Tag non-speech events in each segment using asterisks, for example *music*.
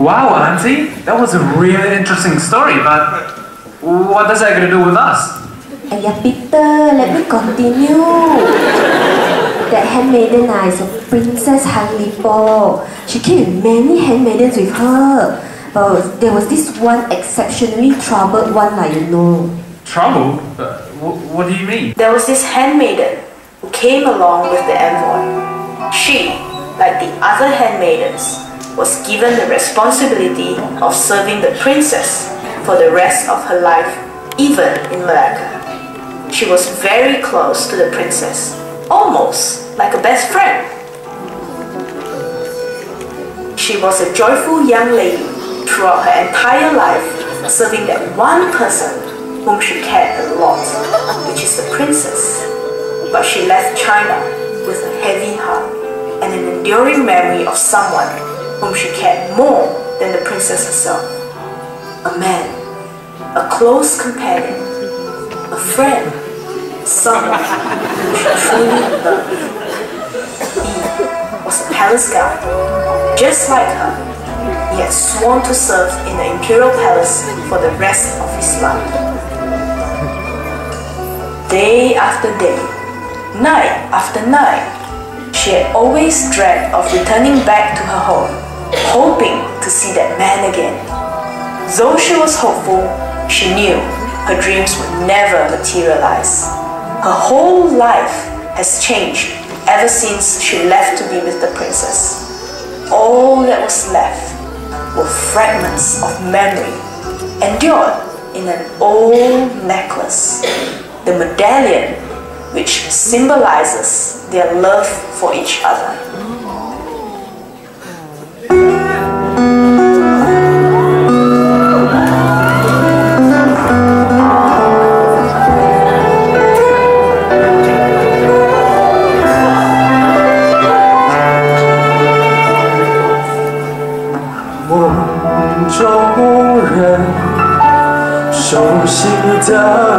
Wow, Auntie, that was a really interesting story, but what does that got to do with us? Aya, Peter, let me continue. That handmaiden ah, is a Princess Hang Li Po. She came many handmaidens with her. But there was this one exceptionally troubled one, like you know. Troubled? Uh, wh- what do you mean? There was this handmaiden who came along with the envoy. She, like the other handmaidens, was given the responsibility of serving the princess for the rest of her life, even in Malacca. She was very close to the princess, almost like a best friend. She was a joyful young lady throughout her entire life, serving that one person whom she cared a lot, which is the princess. But she left China with a heavy heart and an enduring memory of someone whom she cared more than the princess herself. A man, a close companion, a friend, someone whom she truly loved. He was a palace guard, just like her. He had sworn to serve in the imperial palace for the rest of his life. Day after day, night after night, she had always dreamt of returning back to her home, hoping to see that man again. Though she was hopeful, she knew her dreams would never materialize. Her whole life has changed ever since she left to be with the princess. All that was left were fragments of memory endured in an old necklace, the medallion which symbolizes their love for each other. 熟悉的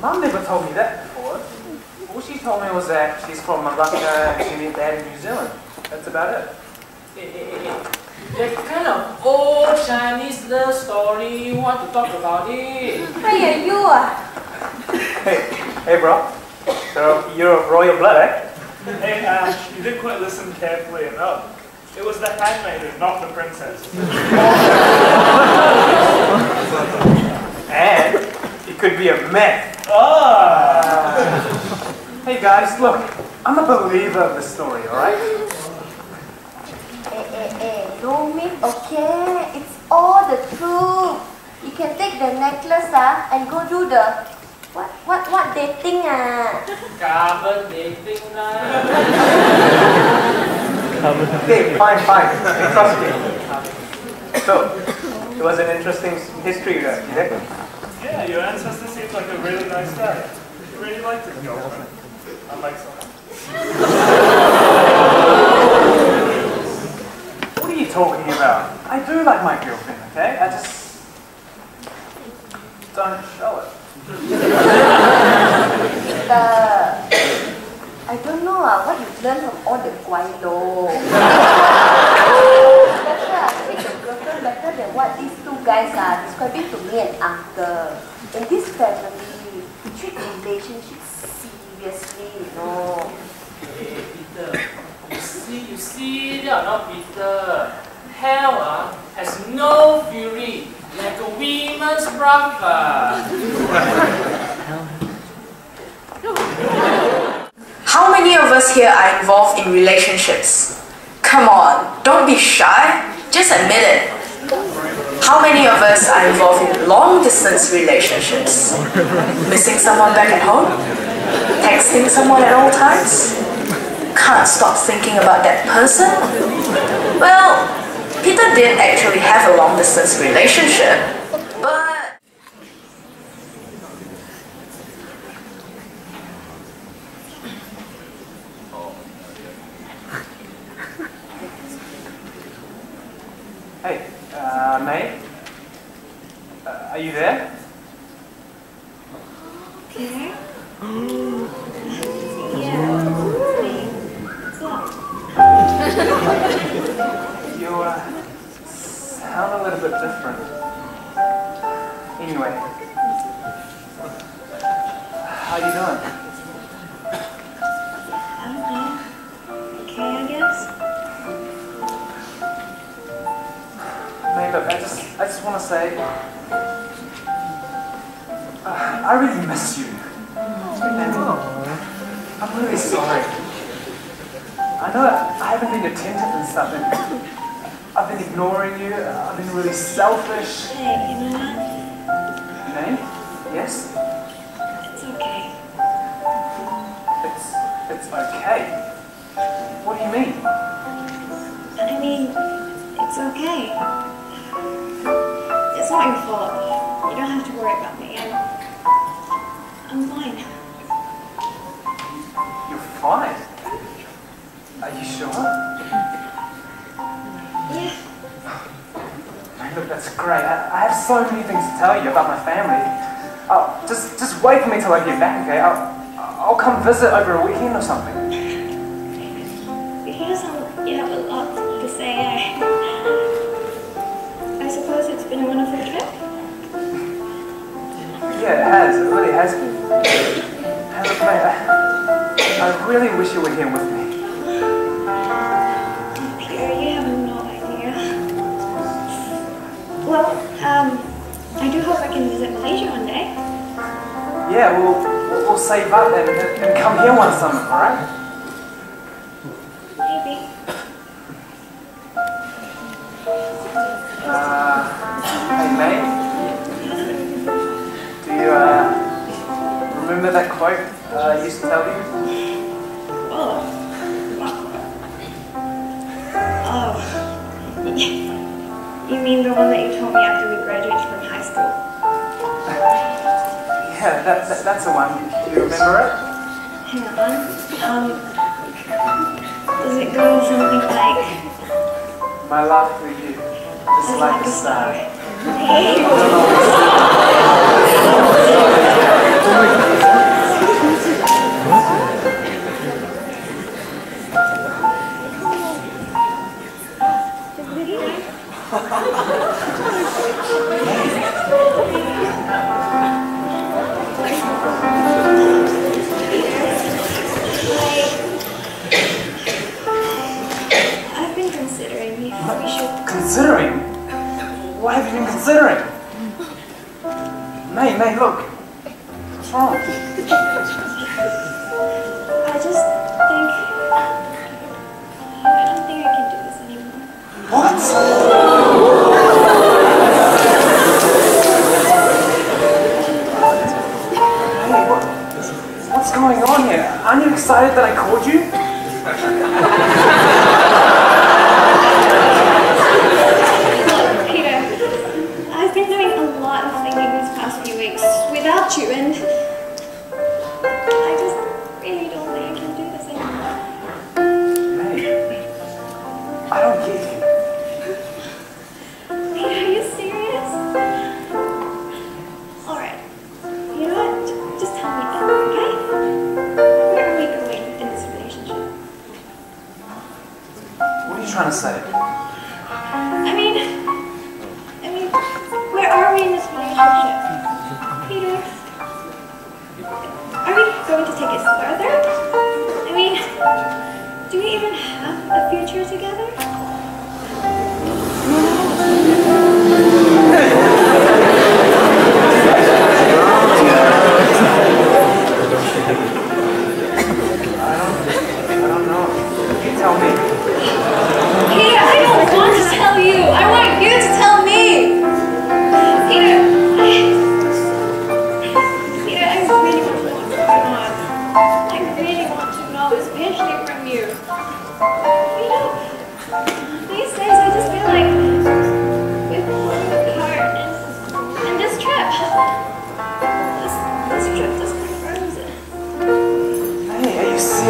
Mum never told me that before. All she told me was that she's from Malacca and she met Dad in New Zealand. That's about it. Hey, hey, hey, hey. That kind of old Chinese love story, you want to talk about it? Hey, you ah? Hey, hey, bro. So you're of royal blood, eh? Hey, Ash, you didn't quite listen carefully enough. It was the handmaiden, not the princess. *laughs* And it could be a myth. Ah! Hey guys, look, I'm a believer of the story, alright? Eh, eh, eh, no myth, okay? It's all the truth. You can take the necklace ah and go do the what what what dating ah. Carbon dating lah. Okay, fine, fine. I trust you. So, it was an interesting history, right? you think? Yeah, your ancestor seems like a really nice guy. You really liked his girlfriend. Unlike some. What are you talking about? I do like my girlfriend, okay? I just don't show it. *laughs* Uh, I don't know ah, what you learn from all the guaylo. better treat the girlfriend better than what these two guys are describing to me and uncle. In this family, we treat relationships seriously, you know. Hey, Peter, you see, you see, they are not Peter. Hell ah, has no fury, like a women's bronca. How many of us here are involved in relationships? Come on, don't be shy. Just admit it. How many of us are involved in long distance relationships? Missing someone back at home? Texting someone at all times? Can't stop thinking about that person? Well, Peter did actually have a long distance relationship, but Hey, uh, mate? Uh, are you there? Okay. You uh, sound a little bit different. Anyway, how are you doing? Okay, I guess. Mate, look, I just, I just want to say, I really miss you. And I'm really sorry. I know I haven't been attentive and stuff, and I've been ignoring you. I've been really selfish. Hey, you know what? Name? Yes? It's okay. It's, it's okay. What do you mean? I mean, it's okay. It's not your fault. You don't have to worry about me. Fine. Are you sure? Yeah. Look, that's great. I, I have so many things to tell you about my family. Oh, just, just wait for me till I get back, okay? I'll, I'll come visit over a weekend or something. You have a lot to say. I, I suppose it's been a wonderful trip. Yeah, it has. It really has been. Hey, look, mate, I, really wish you were here with me. Peter, you have no idea. Well, um, I do hope I can visit Malaysia one day. Yeah, we'll, we'll, we'll save up and, and come here one summer, alright? Maybe. Uh, hey, mate. Do you, uh, remember that quote uh, I used to tell you? you mean the one that you told me after we graduated from high school? yeah, that, that, that's the one. Do you remember it? Hang on. Um, does it go something like... My love for you is like, like a star. star. Hey. *laughs* *laughs* I've been considering if we should... Considering? What have you been considering? May, May, look. What's wrong? I just think... I don't think I can do this anymore. What? going on here? Aren't you excited that I called you? Hindsight.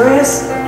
serious?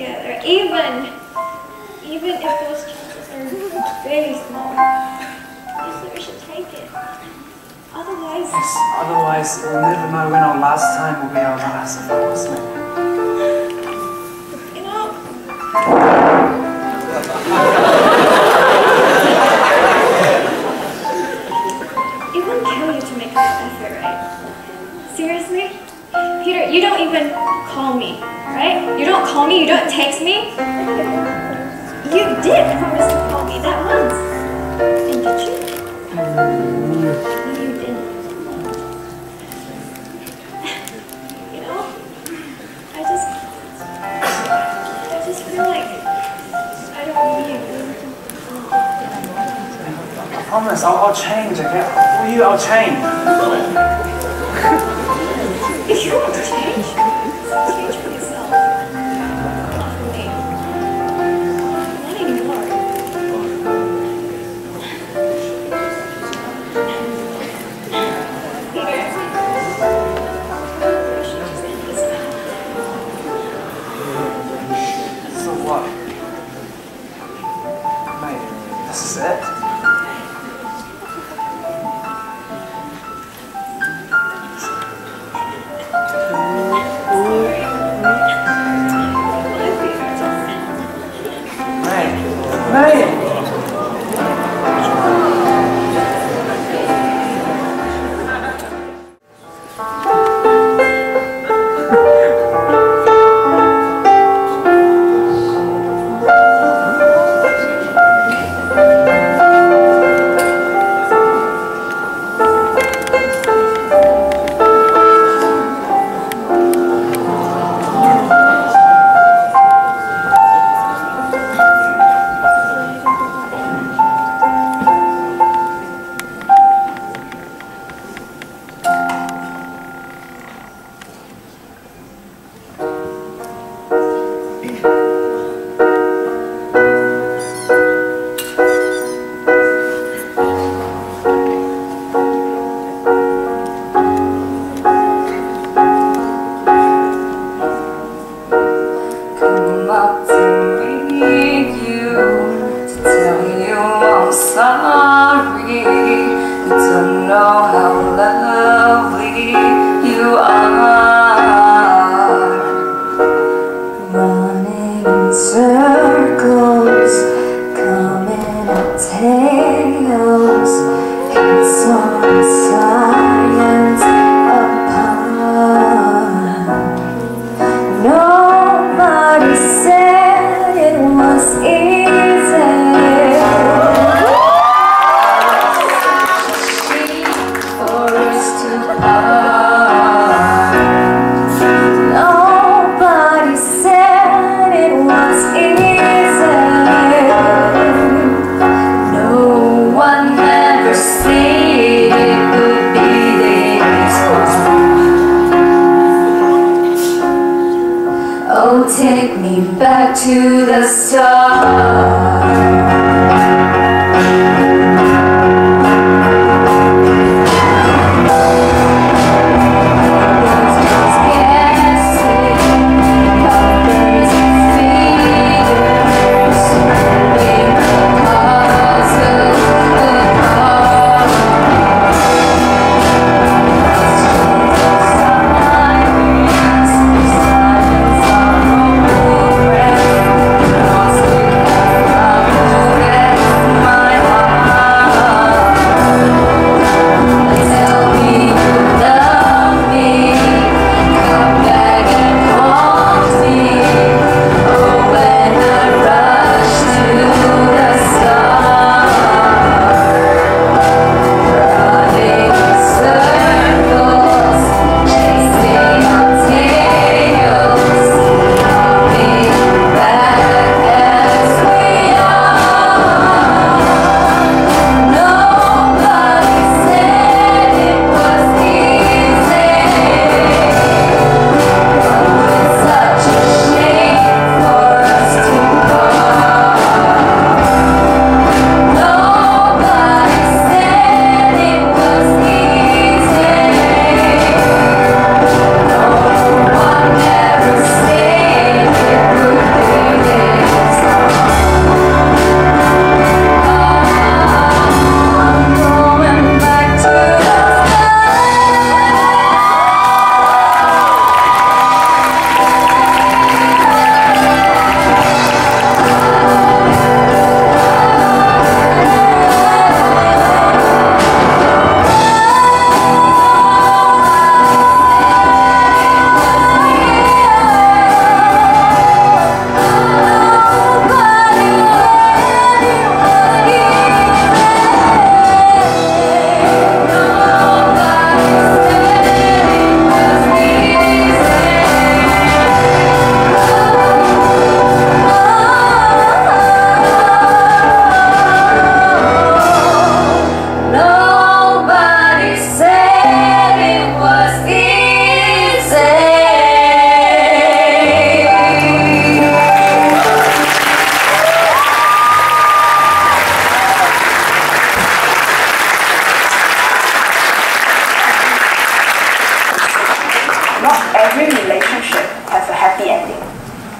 together, even, even if those chances are very small. Yes, we should take it. Otherwise... Yes, otherwise we'll never know when our last time will be our last. call me? You don't text me? You did promise to call me that once. And did you? You did. You know, I just, I just feel like I don't need you. I promise, I'll, I'll change, okay? For you, I'll change. If *laughs* you won't change.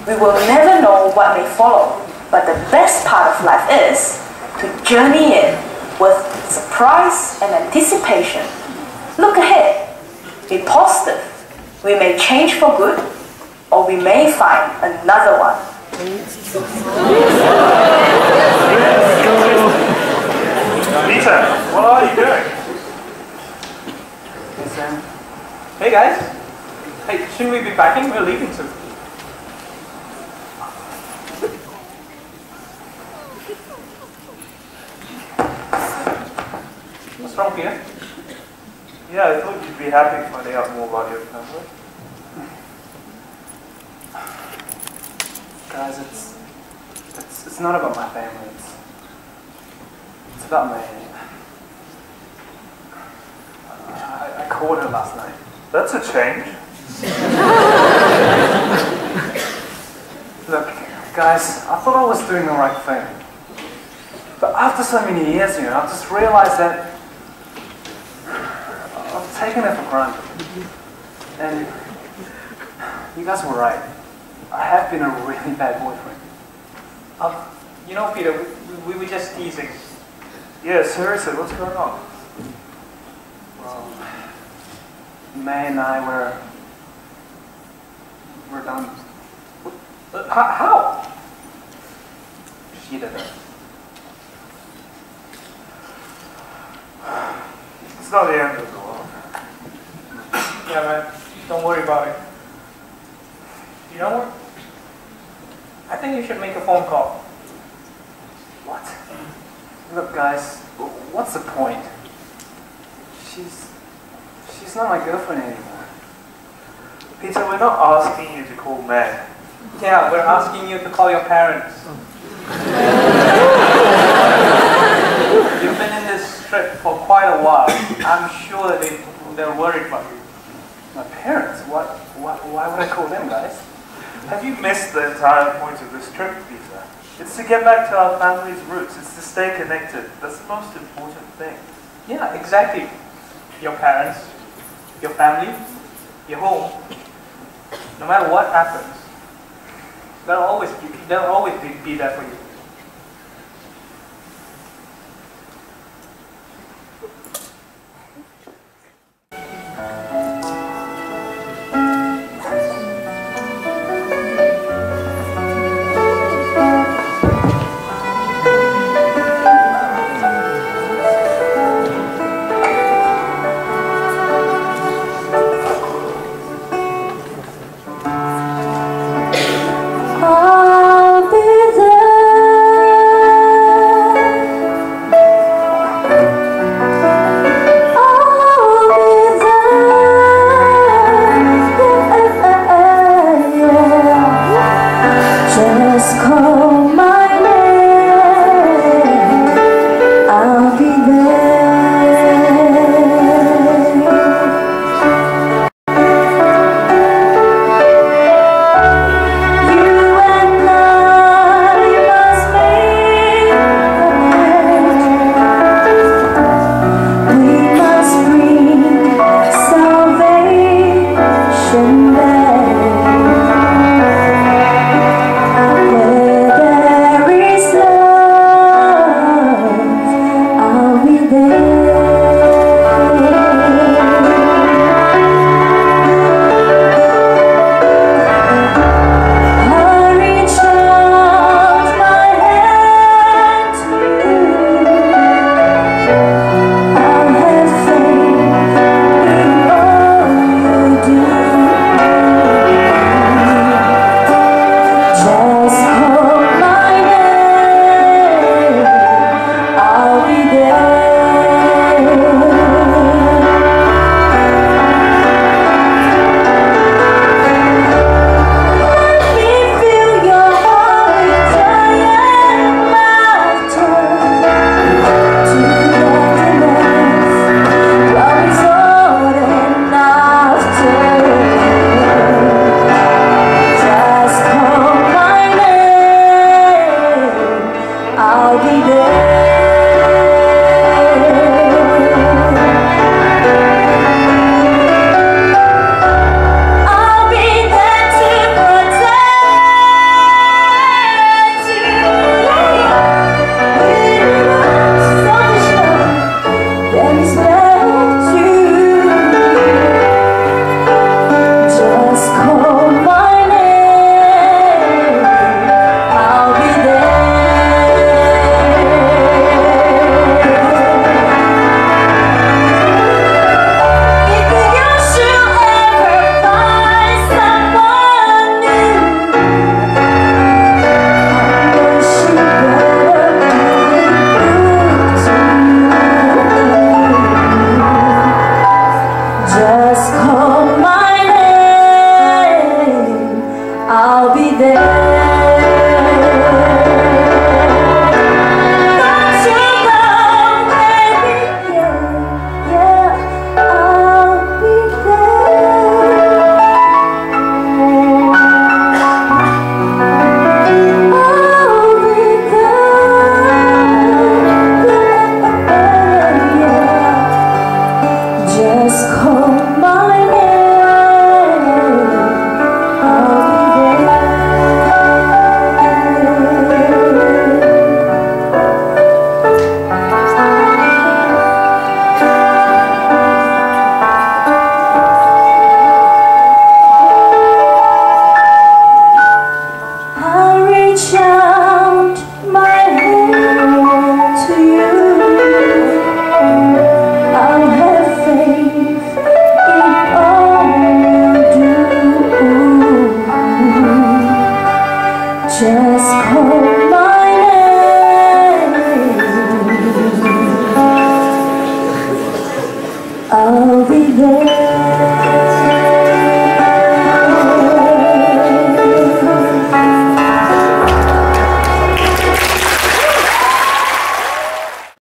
We will never know what may follow, but the best part of life is to journey in with surprise and anticipation. Look ahead, be positive. We may change for good, or we may find another one. Peter, what are you doing? Hey, Sam. Hey, guys. Hey, shouldn't we be packing? We're leaving soon. Wrong, Peter? Yeah, I thought you'd be happy finding out more about your family. Guys, it's, it's, it's not about my family. It's, it's about my... Uh, I, I called her last night. That's a change. Look, guys, I thought I was doing the right thing. But after so many years, you know, I've just realized that I've taken it for granted. And you guys were right. I have been a really bad boyfriend. Uh, you know, Peter, we, we were just teasing. Yeah, seriously, what's going on? Well, May and I were... We're done. Uh, How? how? She did it. It's not the end of the world. Yeah, man. Don't worry about it. You know what? I think you should make a phone call. What? Look, guys, what's the point? She's she's not my girlfriend anymore. Peter, we're not asking you to call Meg. Yeah, we're asking you to call your parents. You've been in this trip for quite a while. I'm sure that they, they're worried about you. My parents? What, what, why would I call them, guys? Have you missed the entire point of this trip, Peter? It's to get back to our family's roots. It's to stay connected. That's the most important thing. Yeah, exactly. Your parents, your family, your home. No matter what happens, they'll always be, they'll always be, be there for you.